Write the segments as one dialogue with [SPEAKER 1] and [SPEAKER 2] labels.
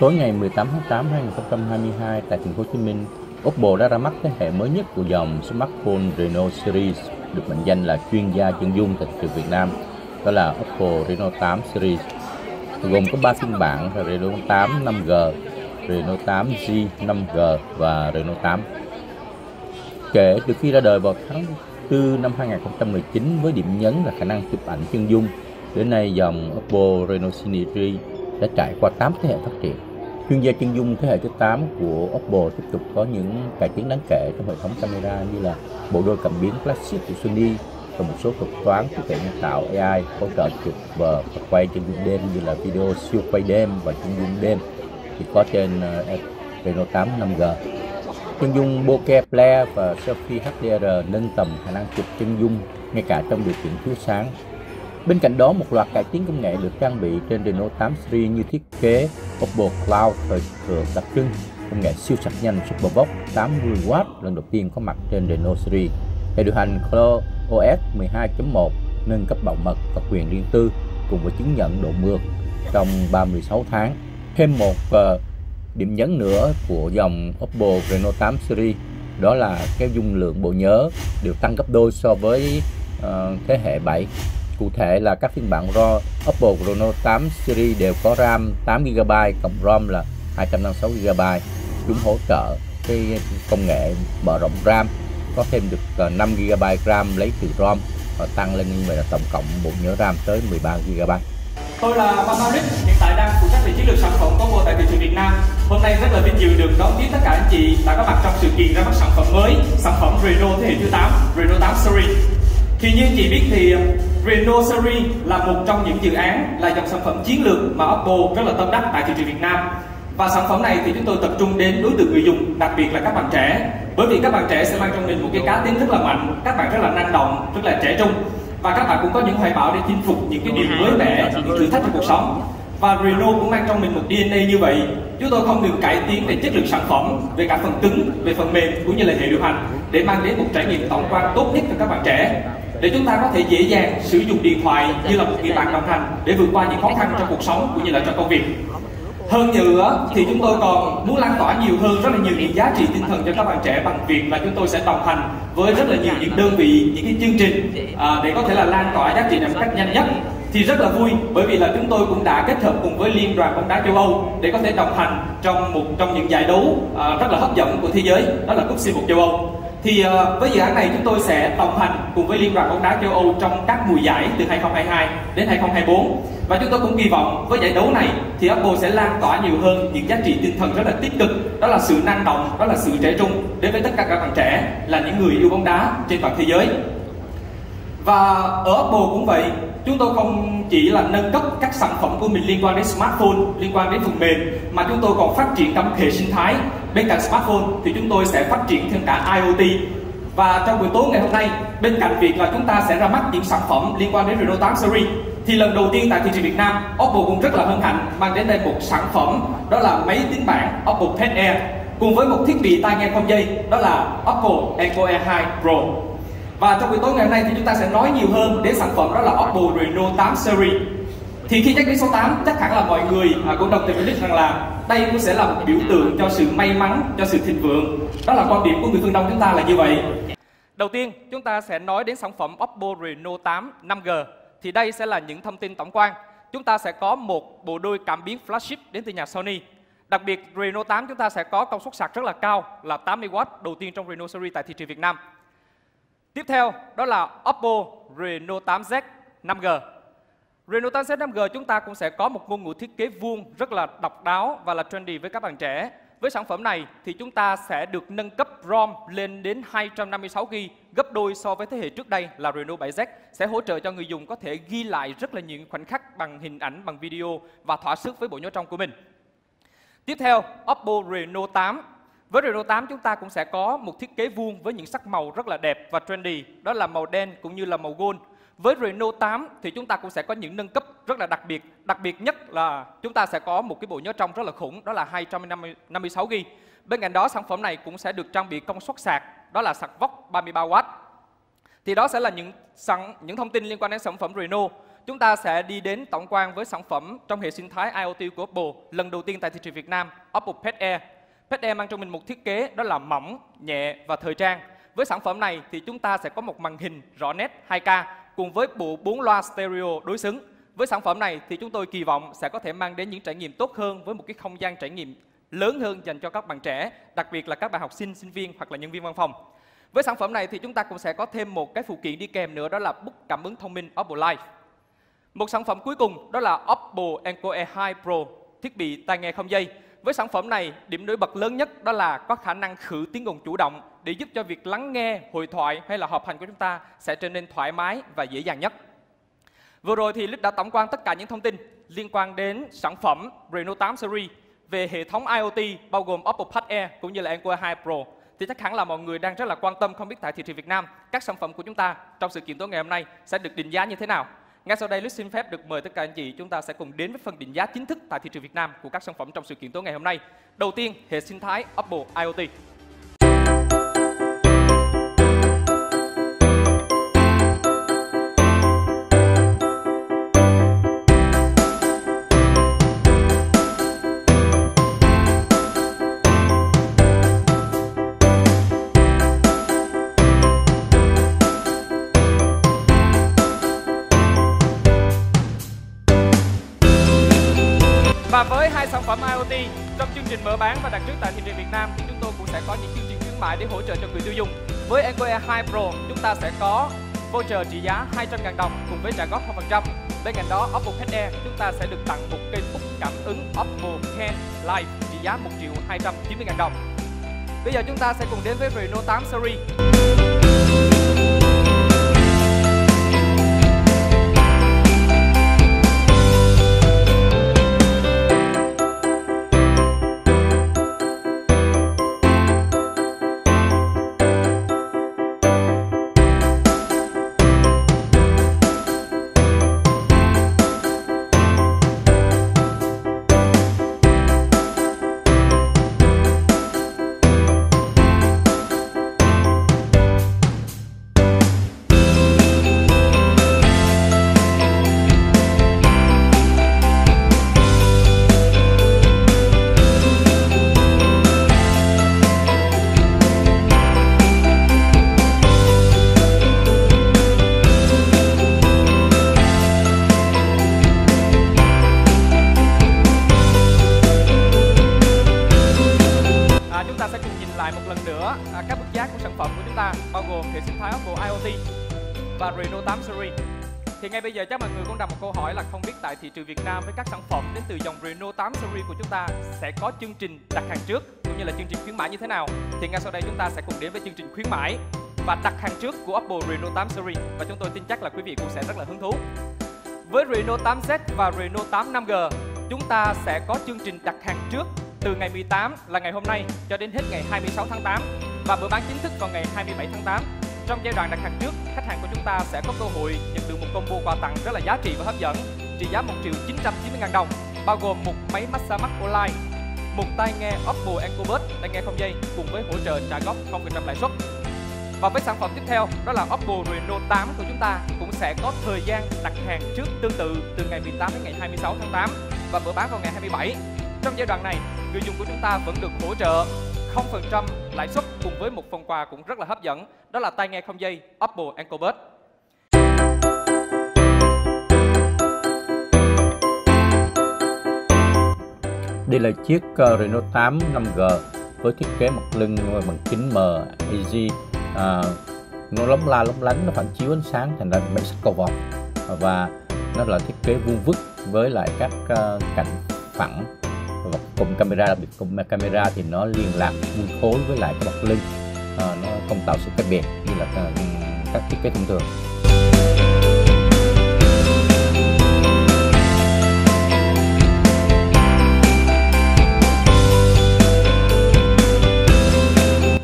[SPEAKER 1] Tối ngày 18 tháng 8 2022 tại thành phố Hồ Chí Minh, Oppo đã ra mắt thế hệ mới nhất của dòng smartphone Reno series được mệnh danh là chuyên gia chân dung tại thị trường Việt Nam, đó là Oppo Reno 8 series. Gồm có 3 phiên bản là Reno 8 5G, Reno 8G 5G và Reno 8. Kể từ khi ra đời vào tháng 4 năm 2019 với điểm nhấn là khả năng chụp ảnh chân dung, đến nay dòng Oppo Reno series đã trải qua 8 thế hệ phát triển. Chuyên gia chân dung thế hệ thứ 8 của Oppo tiếp tục có những cải tiến đáng kể trong hệ thống camera như là bộ đôi cảm biến flagship của Sony và một số thuật toán trí tuệ nhân tạo AI hỗ trợ chụp và quay chân dung đêm như là video siêu quay đêm và chân dung đêm, thì có trên ờ, Reno 8 5G. Chân dung bokeh flare và selfie HDR nâng tầm khả năng chụp chân dung, ngay cả trong điều kiện thiếu sáng Bên cạnh đó, một loạt cải tiến công nghệ được trang bị trên Renault 8 series như thiết kế Oppo Cloud thời thượng đặc trưng, công nghệ siêu sạc nhanh Superbox 80W lần đầu tiên có mặt trên Renault series, hệ điều hành Cloud OS 12.1, nâng cấp bảo mật và quyền riêng tư cùng với chứng nhận độ mượt trong 36 tháng. Thêm một uh, điểm nhấn nữa của dòng Oppo Reno 8 series đó là cái dung lượng bộ nhớ được tăng gấp đôi so với uh, thế hệ 7 Cụ thể là các phiên bản RAW Oppo Reno 8 series đều có RAM 8GB cộng ROM là 256GB. Chúng hỗ trợ cái công nghệ mở rộng RAM có thêm được ờ, 5GB RAM lấy từ ROM và tăng lên như vậy là tổng cộng bộ nhớ RAM tới 13GB.
[SPEAKER 2] Tôi là Phan Mauric, hiện tại đang phụ trách về chiến lược sản phẩm Oppo tại thị trường Việt Nam. Hôm nay rất là vinh dự được đón tiếp tất cả anh chị đã có mặt trong sự kiện ra mắt sản phẩm mới, sản phẩm Reno thế hệ thứ 8, Reno 8 series. Thì như chị biết thì ờ, Reno Series là một trong những dự án là dòng sản phẩm chiến lược mà Oppo rất là tâm đắc tại thị trường Việt Nam. Và sản phẩm này thì chúng tôi tập trung đến đối tượng người dùng, đặc biệt là các bạn trẻ. Bởi vì các bạn trẻ sẽ mang trong mình một cái cá tính rất là mạnh, các bạn rất là năng động, rất là trẻ trung và các bạn cũng có những hoài bão để chinh phục những cái điều mới mẻ, những thử thách trong cuộc sống. Và Renault cũng mang trong mình một DNA như vậy. Chúng tôi không ngừng cải tiến về chất lượng sản phẩm, về cả phần cứng, về phần mềm cũng như là hệ điều hành để mang đến một trải nghiệm tổng quan tốt nhất cho các bạn trẻ để chúng ta có thể dễ dàng sử dụng điện thoại như là một người bạn đồng hành để vượt qua những khó khăn trong cuộc sống cũng như là trong công việc. Hơn nữa thì chúng tôi còn muốn lan tỏa nhiều hơn rất là nhiều những giá trị tinh thần cho các bạn trẻ bằng việc là chúng tôi sẽ đồng hành với rất là nhiều những đơn vị những cái chương trình à, để có thể là lan tỏa giá trị này một cách nhanh nhất. Thì rất là vui bởi vì là chúng tôi cũng đã kết hợp cùng với liên đoàn bóng đá châu Âu để có thể đồng hành trong một trong những giải đấu à, rất là hấp dẫn của thế giới đó là cúp C1 châu Âu thì uh, với dự án này chúng tôi sẽ đồng hành cùng với Liên đoàn bóng đá châu Âu trong các mùa giải từ 2022 đến 2024 và chúng tôi cũng kỳ vọng với giải đấu này thì Apple sẽ lan tỏa nhiều hơn những giá trị tinh thần rất là tích cực đó là sự năng động đó là sự trẻ trung đến với tất cả các bạn trẻ là những người yêu bóng đá trên toàn thế giới. Và ở Apple cũng vậy chúng tôi không chỉ là nâng cấp các sản phẩm của mình liên quan đến smartphone liên quan đến phần mềm mà chúng tôi còn phát triển cả một hệ sinh thái bên cạnh smartphone thì chúng tôi sẽ phát triển thêm cả IoT và trong buổi tối ngày hôm nay, bên cạnh việc là chúng ta sẽ ra mắt những sản phẩm liên quan đến Reno 8 series, thì lần đầu tiên tại thị trường Việt Nam, Oppo cũng rất là hân hạnh mang đến đây một sản phẩm, đó là máy tính bảng Oppo Pet Air, cùng với một thiết bị tai nghe không dây, đó là Oppo Echo e Air 2 Pro. Và trong buổi tối ngày hôm nay thì chúng ta sẽ nói nhiều hơn đến sản phẩm đó là Oppo Reno 8 series thì khi nhắc đến số 8 chắc hẳn là mọi người à, cũng đồng tình với Nick rằng là đây cũng sẽ là một biểu tượng cho sự may mắn, cho sự thịnh vượng. Đó là quan điểm của người phương Đông chúng ta là như vậy. Đầu tiên, chúng ta sẽ nói đến sản phẩm Oppo Reno 8 5G. Thì đây sẽ là những thông tin tổng quan. Chúng ta sẽ có một bộ đôi cảm biến flagship đến từ nhà Sony. Đặc biệt Reno 8 chúng ta sẽ có công suất sạc rất là cao là 80W đầu tiên trong Reno series tại thị trường Việt Nam. Tiếp theo đó là Oppo Reno 8Z 5G. Reno 8Z 5G chúng ta cũng sẽ có một ngôn ngữ thiết kế vuông rất là độc đáo và là trendy với các bạn trẻ. Với sản phẩm này thì chúng ta sẽ được nâng cấp ROM lên đến 256GB, gấp đôi so với thế hệ trước đây là Reno 7Z, sẽ hỗ trợ cho người dùng có thể ghi lại rất là nhiều khoảnh khắc bằng hình ảnh, bằng video và thỏa sức với bộ nhớ trong của mình. Tiếp theo, Oppo Reno 8 với Reno 8 chúng ta cũng sẽ có một thiết kế vuông với những sắc màu rất là đẹp và trendy, đó là màu đen cũng như là màu gold. Với Reno 8 thì chúng ta cũng sẽ có những nâng cấp rất là đặc biệt. Đặc biệt nhất là chúng ta sẽ có một cái bộ nhớ trong rất là khủng, đó là 256GB. Bên cạnh đó sản phẩm này cũng sẽ được trang bị công suất sạc, đó là sạc vóc 33W. Thì đó sẽ là những sẵn những thông tin liên quan đến sản phẩm Reno. chúng ta sẽ đi đến tổng quan với sản phẩm trong hệ sinh thái IoT của Apple lần đầu tiên tại thị trường Việt Nam, Oppo Pet Air. Pet Air mang trong mình một thiết kế đó là mỏng, nhẹ và thời trang. Với sản phẩm này thì chúng ta sẽ có một màn hình rõ nét 2K cùng với bộ 4 loa stereo đối xứng. Với sản phẩm này thì chúng tôi kỳ vọng sẽ có thể mang đến những trải nghiệm tốt hơn với một cái không gian trải nghiệm lớn hơn dành cho các bạn trẻ, đặc biệt là các bạn học sinh, sinh viên hoặc là nhân viên văn phòng. Với sản phẩm này thì chúng ta cũng sẽ có thêm một cái phụ kiện đi kèm nữa đó là bút cảm ứng thông minh Oppo Life. Một sản phẩm cuối cùng đó là Oppo Enco E2 Pro, thiết bị tai nghe không dây. Với sản phẩm này, điểm nổi bật lớn nhất đó là có khả năng khử tiếng ồn chủ động để giúp cho việc lắng nghe, hội thoại hay là họp hành của chúng ta sẽ trở nên thoải mái và dễ dàng nhất. Vừa rồi thì Lít đã tổng quan tất cả những thông tin liên quan đến sản phẩm Reno 8 series về hệ thống IoT bao gồm Oppo Pad Air cũng như là Enco 2 Pro thì chắc hẳn là mọi người đang rất là quan tâm không biết tại thị trường Việt Nam các sản phẩm của chúng ta trong sự kiện tối ngày hôm nay sẽ được định giá như thế nào. Ngay sau đây, Luis xin phép được mời tất cả anh chị chúng ta sẽ cùng đến với phần định giá chính thức tại thị trường Việt Nam của các sản phẩm trong sự kiện tối ngày hôm nay. Đầu tiên, hệ sinh thái Apple IoT. Chương trình mở bán và đặt trước tại thị trường Việt Nam, thì chúng tôi cũng sẽ có những chương trình khuyến mại để hỗ trợ cho người tiêu dùng. Với Enco Air 2 Pro, chúng ta sẽ có voucher trị giá 200.000 đồng cùng với trả góp 0%. Bên cạnh đó, Oppo Head Air, chúng ta sẽ được tặng một cây bút cảm ứng Oppo Hand Live trị giá 1 triệu 290 000 đồng. Bây giờ chúng ta sẽ cùng đến với Reno 8 series. Lại một lần nữa à, các bước giá của sản phẩm của chúng ta bao gồm hệ sinh thái Oppo IoT và Reno 8 series. Thì ngay bây giờ chắc mọi người cũng đặt một câu hỏi là không biết tại thị trường Việt Nam với các sản phẩm đến từ dòng Reno 8 series của chúng ta sẽ có chương trình đặt hàng trước cũng như là chương trình khuyến mãi như thế nào. Thì ngay sau đây chúng ta sẽ cùng đến với chương trình khuyến mãi và đặt hàng trước của Oppo Reno 8 series và chúng tôi tin chắc là quý vị cũng sẽ rất là hứng thú. Với Reno 8Z và Reno 8 5G, chúng ta sẽ có chương trình đặt hàng trước từ ngày 18 là ngày hôm nay cho đến hết ngày 26 tháng 8 và bữa bán chính thức vào ngày 27 tháng 8. Trong giai đoạn đặt hàng trước, khách hàng của chúng ta sẽ có cơ hội nhận được một combo quà tặng rất là giá trị và hấp dẫn trị giá 1 triệu 990 ngàn đồng bao gồm một máy massage mắt online, một tai nghe Oppo Encobus tai nghe không dây cùng với hỗ trợ trả góp 0% lãi suất. Và với sản phẩm tiếp theo đó là Oppo Reno 8 của chúng ta cũng sẽ có thời gian đặt hàng trước tương tự từ ngày 18 đến ngày 26 tháng 8 và mở bán vào ngày 27. Trong giai đoạn này, người dùng của chúng ta vẫn được hỗ trợ. 0% lãi suất cùng với một phần quà cũng rất là hấp dẫn, đó là tai nghe không dây Apple Anchor Buds.
[SPEAKER 1] Đây là chiếc ờ, Renault 8 5G với thiết kế mặt lưng bằng kính mờ AG à, nó lóng la lóng lánh nó phản chiếu ánh sáng thành ra mấy sắc cầu vọt và nó là thiết kế vuông vức với lại các ờ, cạnh phẳng cụm camera đặc biệt cụm camera thì nó liên lạc nguyên khối với lại cái mặt lưng. À, nó không tạo sự khác biệt như là à, các thiết kế thông thường.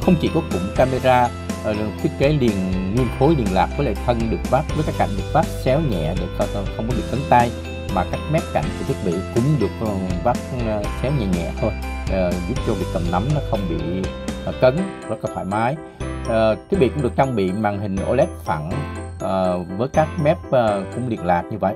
[SPEAKER 1] Không chỉ có cụm camera à, thiết kế liền nguyên khối liên lạc với lại thân được vát với các cạnh được vát xéo nhẹ để không, không có bị cấn tay mà các mép cạnh của thiết bị cũng được ờ, vắt xéo ờ, nhẹ nhẹ thôi. Ờ, giúp cho việc cầm nắm nó không bị cấn, rất là thoải mái. Thiết bị cũng được trang bị màn hình OLED phẳng với các mép cũng liên lạc như vậy.